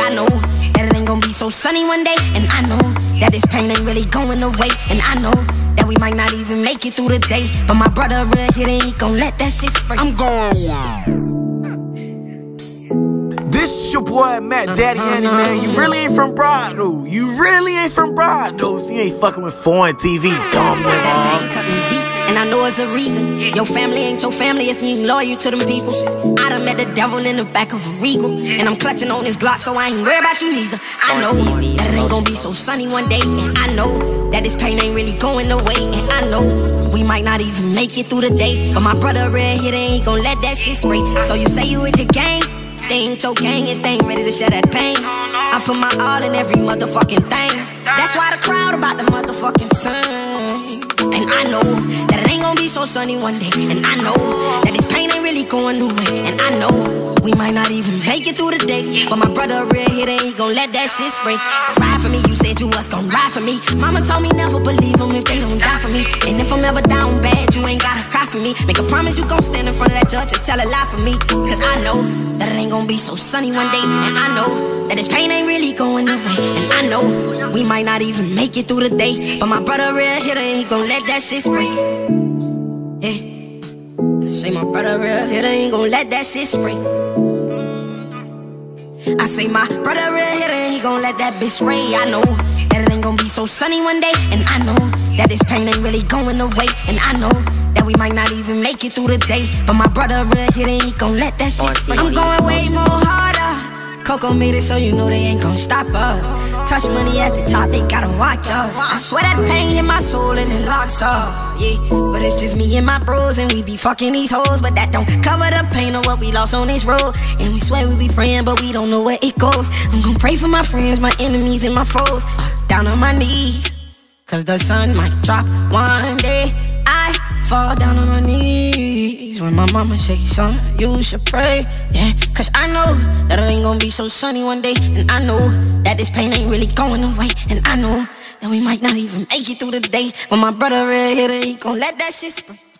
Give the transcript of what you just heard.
I know that it ain't gonna be so sunny one day. And I know that this pain ain't really going away. And I know that we might not even make it through the day. But my brother real hit and he gon' let that shit spray. I'm going. This is your boy Matt uh, Daddy uh, Andy, uh, man. You really ain't from Broad, though. You really ain't from Broad, though. If you ain't fucking with foreign TV, dumb nigga. And I know it's a reason. Your family ain't your family if you ain't loyal to them people. I done met the devil in the back of a regal, and I'm clutching on this Glock, so I ain't worried about you neither. I know that it ain't gonna be so sunny one day, and I know that this pain ain't really going away, and I know we might not even make it through the day. But my brother red here, they ain't gonna let that shit spray. So you say you with the gang? They ain't your gang if they ain't ready to share that pain. I put my all in every motherfucking thing. That's why the crowd about the motherfucking sun. And I know sunny one day. And I know that this pain ain't really going away. And I know we might not even make it through the day. But my brother real they ain't gonna let that shit spray. Ride for me, you said you was gonna ride for me. Mama told me never believe them if they don't die for me. And if I'm ever down bad, you ain't gotta cry for me. Make a promise you gon' stand in front of that judge and tell a lie for me. Cause I know that it ain't gonna be so sunny one day. And I know that this pain ain't really going away. And I know we might not even make it through the day. But my brother real hitter and he gon' let that shit spray. Yeah. Say my brother real hitter ain't gon' let that shit spray. I say my brother real hitter he gon' let that bitch spray. I know that it ain't gon' be so sunny one day. And I know that this pain ain't really going away. And I know that we might not even make it through the day. But my brother real and he gon' let that shit spray. I'm going way more harder. Coco made it so you know they ain't gon' stop us. Touch money at the top, they gotta watch us. I swear that pain hit my soul Yeah, but it's just me and my bros, and we be fucking these hoes. But that don't cover the pain of what we lost on this road. And we swear we be praying, but we don't know where it goes. I'm gonna pray for my friends, my enemies, and my foes. Down on my knees, cause the sun might drop one day I fall down on my knees when my mama say, son, you should pray. Yeah, cause I know that it ain't gonna be so sunny one day. And I know that this pain ain't really going away. And I know that we might not even make it through the day. But my brother right here, he gon' let that shit spray.